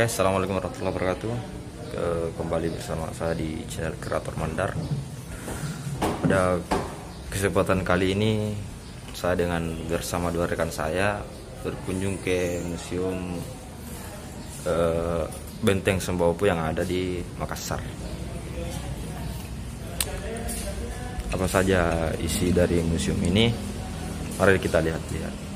guys, assalamualaikum warahmatullahi wabarakatuh. Ke- Kembali bersama saya di channel Kreator Mandar. Pada kesempatan kali ini, saya dengan bersama dua rekan saya berkunjung ke museum eh, Benteng Sembopo yang ada di Makassar. Apa saja isi dari museum ini? Mari kita lihat-lihat.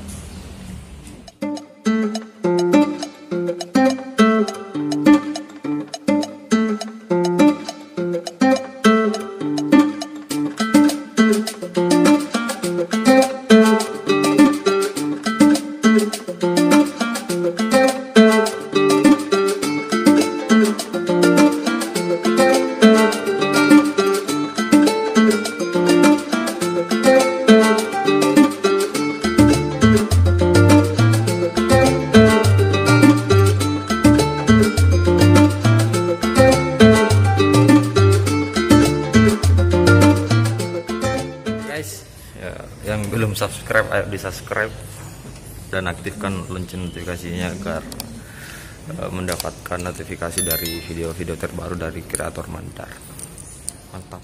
belum subscribe ayo di subscribe dan aktifkan lonceng notifikasinya agar e, mendapatkan notifikasi dari video-video terbaru dari kreator Mandar mantap.